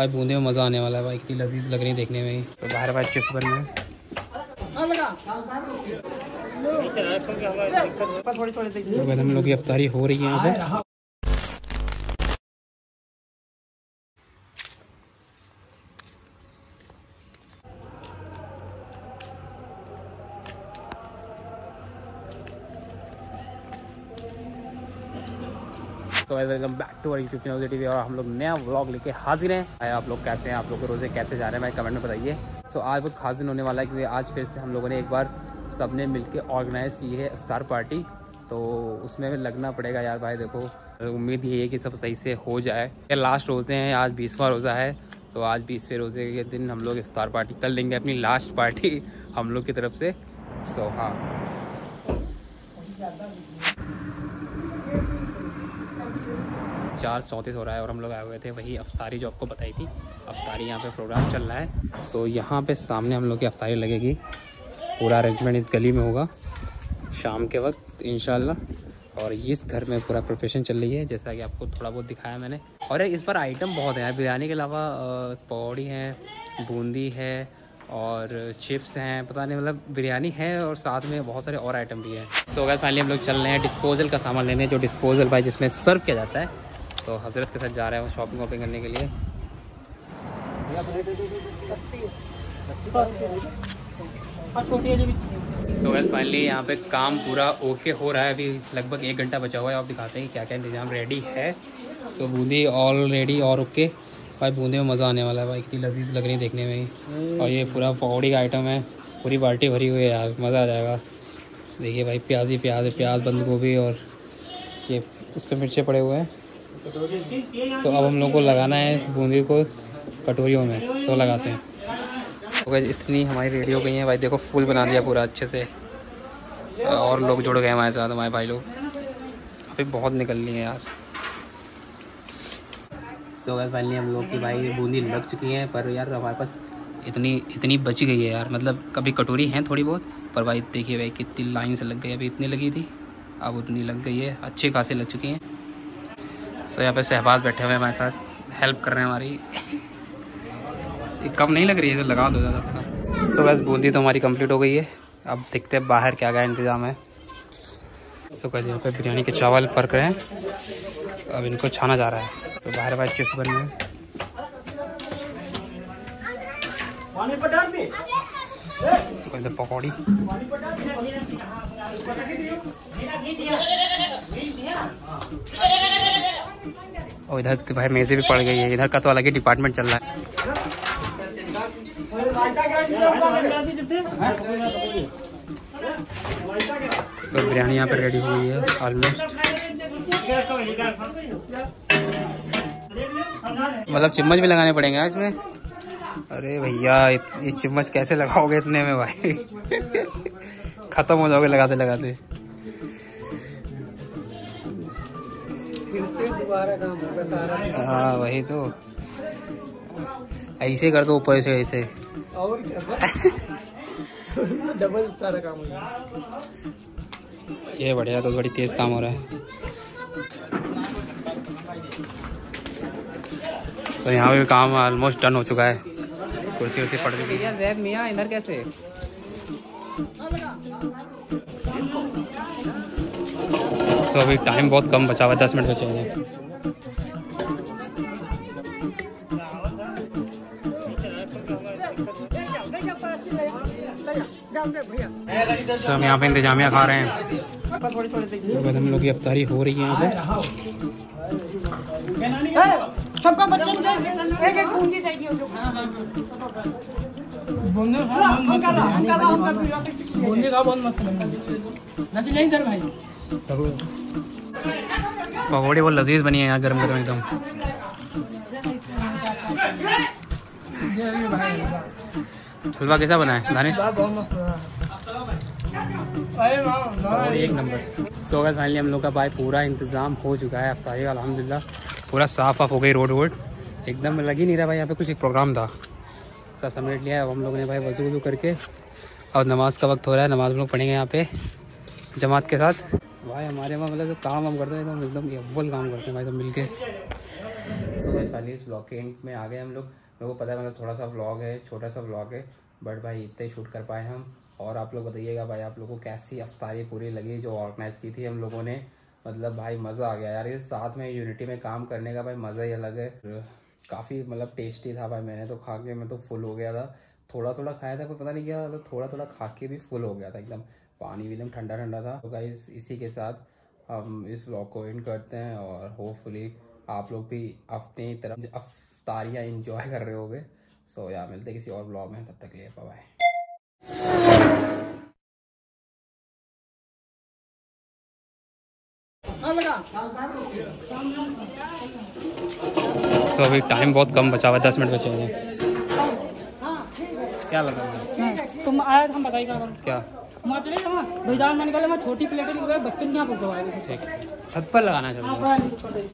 भाई बूंदे में मज़ा आने वाला है भाई इतनी लजीज लग रही है देखने में ही। तो बाहर बाहर चिप्स बन गए। थोड़ी थोड़ी भाई हम लोग की अफ्तारी हो रही है यहाँ पे। तो welcome back to our YouTube channel TV और हम लोग नया व्लॉग लेके हाजिर हैं। भाई, आप लोग कैसे हैं? आप लोग के रोज़े कैसे जा रहे हैं? भाई कमेंट में बताइए। तो आज बहुत खास दिन होने वाला है क्योंकि आज फिर से हम लोगों ने एक बार सबने मिल ऑर्गेनाइज़ की है इफ्तार पार्टी तो उसमें लगना पड़ेगा यार भाई, देखो। उम्मीद ये है कि सब सही से हो जाए। लास्ट रोज़े हैं, आज बीसवा रोज़ा है। तो आज बीसवें रोज़े के दिन हम लोग इफ्तार पार्टी कर लेंगे अपनी लास्ट पार्टी हम लोग की तरफ़ से। सो हाँ। चार चौंतीस हो रहा है और हम लोग आए हुए थे वही अफ्तारी जो आपको बताई थी। अफ्तारी यहाँ पे प्रोग्राम चल रहा है। सो यहाँ पे सामने हम लोग की अफ्तारी लगेगी। पूरा अरेंजमेंट इस गली में होगा। शाम के वक्त इन और इस घर में पूरा प्रिपरेशन चल रही है, जैसा कि आपको थोड़ा बहुत दिखाया मैंने। और इस पर आइटम बहुत है। बिरयानी के अलावा पौड़ी है, बूंदी है, और चिप्स हैं। पता नहीं मतलब बिरयानी है और साथ में बहुत सारे और आइटम भी हैं। सो गैस फाइनली हम लोग चल रहे हैं डिस्पोजल का सामान लेने, जो डिस्पोजल भाई जिसमें सर्व किया जाता है। तो हज़रत के साथ जा रहे हैं शॉपिंग वॉपिंग करने के लिए। सो गैस फाइनली यहाँ पे काम पूरा ओके हो रहा है। अभी लगभग एक घंटा बचा हुआ है। आप दिखाते हैं क्या क्या इंतज़ाम रेडी है। सो बूंदी ऑलरेडी और ओके भाई बूंदी में मज़ा आने वाला है भाई। इतनी लजीज लग रही है देखने में। ही और ये पूरा पकौड़ी का आइटम है। पूरी बाल्टी भरी हुई है यार। मज़ा आ जाएगा। देखिए भाई प्याज ही प्याज है प्याज बंद गोभी और ये उस पर मिर्चे पड़े हुए हैं। सो अब हम लोग को लगाना है इस बूंदी को, कटोरियों में सो लगाते हैं। तो इतनी हमारी रेडी हो गई है, भाई देखो फूल बना दिया पूरा अच्छे से। और लोग जुड़ गए हमारे साथ, हमारे भाई लोग। अभी बहुत निकल रही है यार। सो गैस फाइनली हम लोग की भाई बूंदी लग चुकी हैं, पर यार हमारे पास इतनी इतनी बची गई है यार। मतलब कभी कटोरी हैं थोड़ी बहुत, पर भाई देखिए भाई कितनी लाइन से लग गई अभी इतनी लगी थी, अब उतनी लग गई है। अच्छी खासी लग चुकी हैं। सो यहाँ पे शहबाज बैठे हुए हैं हमारे साथ। हेल्प कर रहे हैं हमारी। कम नहीं लग रही है तो लगा दो ज़्यादा सो बस बूंदी तो हमारी कंप्लीट हो गई है। अब देखते हैं बाहर क्या क्या इंतज़ाम है। सो so, यहाँ पे बिरयानी के चावल फ़र्क रहे हैं। अब इनको छाना जा रहा है। तो बाहर बाहर चिप्स बन रहे हैं। पकौड़ी और इधर तो भाई मेज़े भी पड़ गई है। इधर का तो अलग ही डिपार्टमेंट चल रहा है। सब बिरयानी यहाँ पर रेडी हुई है ऑलमोस्ट मतलब चम्मच भी लगाने पड़ेंगे इसमें? अरे भैया इस चम्मच कैसे लगाओगे इतने में भाई? खत्म हो जाओगे लगाते लगाते दोबारा काम होगा सारा हाँ वही तो। ऐसे कर दो ऊपर से ऐसे। और डबल सारा काम हो ये बढ़िया तो बड़ी तेज काम हो रहा है। सो यहाँ भी काम ऑलमोस्ट डन हो चुका है। कुर्सी उर्सी पड़ गई जैद मियाँ इधर कैसे? सो अभी टाइम बहुत कम बचा हुआ है दस मिनट बचे हैं। सो हम यहाँ पे इंतजामिया खा रहे हैं। तो हम लोग की अफ्तारी हो रही है यहाँ पे। सबका एक एक पूंजी चाहिए बूंदी का बहुत मस्त इधर भाई। पकौड़ी बहुत लजीज बनी है यहाँ गर्म गर्म एकदम। हलवा कैसा बना है, दानिश? एक नंबर। सो गए फाइनली हम लोग का भाई पूरा इंतज़ाम हो चुका है अफ्तारी का अलहमदिल्ला पूरा साफ़ वाफ हो गई रोड वोड। एकदम लग ही नहीं रहा भाई, यहाँ पे कुछ एक प्रोग्राम था। सब समेट लिया अब हम लोग ने भाई वज़ू वज़ू करके। और नमाज़ का वक्त हो रहा है, नमाज़ हम लोग पढ़ेंगे यहाँ पे जमात के साथ। भाई, हमारे वहाँ मतलब जो काम हम करते हैं तो एकदम अव्वल काम करते हैं भाई सब मिल के तो गाइस फाइनली इस व्लॉग के एंड में आ गए हम लोग। मेरे को पता है मतलब थोड़ा सा व्लॉग है, छोटा सा व्लॉग है बट भाई इतने शूट कर पाए हम। और आप लोग बताइएगा भाई, आप लोगों को कैसी अफ्तारी पूरी लगी जो ऑर्गेनाइज की थी हम लोगों ने। मतलब भाई, मज़ा आ गया यार। ये साथ में यूनिटी में काम करने का भाई मज़ा ही अलग है। काफ़ी मतलब टेस्टी था भाई, मैंने तो खा के, मैं तो फुल हो गया था। थोड़ा थोड़ा खाया था, पर पता नहीं क्या मतलब थोड़ा थोड़ा खा के भी फुल हो गया था एकदम। पानी भी एकदम ठंडा ठंडा था। तो गाइज़ इसी के साथ हम इस ब्लॉग को एंड करते हैं और होपफुली आप लोग भी अपनी तरफ़ अफ्तारियाँ इंजॉय कर रहे होगे। सो so, यार मिलते किसी और ब्लॉग में तब तक लिए बाय सो so, अभी टाइम बहुत कम बचा हुआ है दस मिनट बचे हुए क्या लगा? तुम आया हम बताइए क्या? चले मैंने निकले मैं छोटी प्लेटें बच्चन यहाँ पर छत पर लगाना चाहिए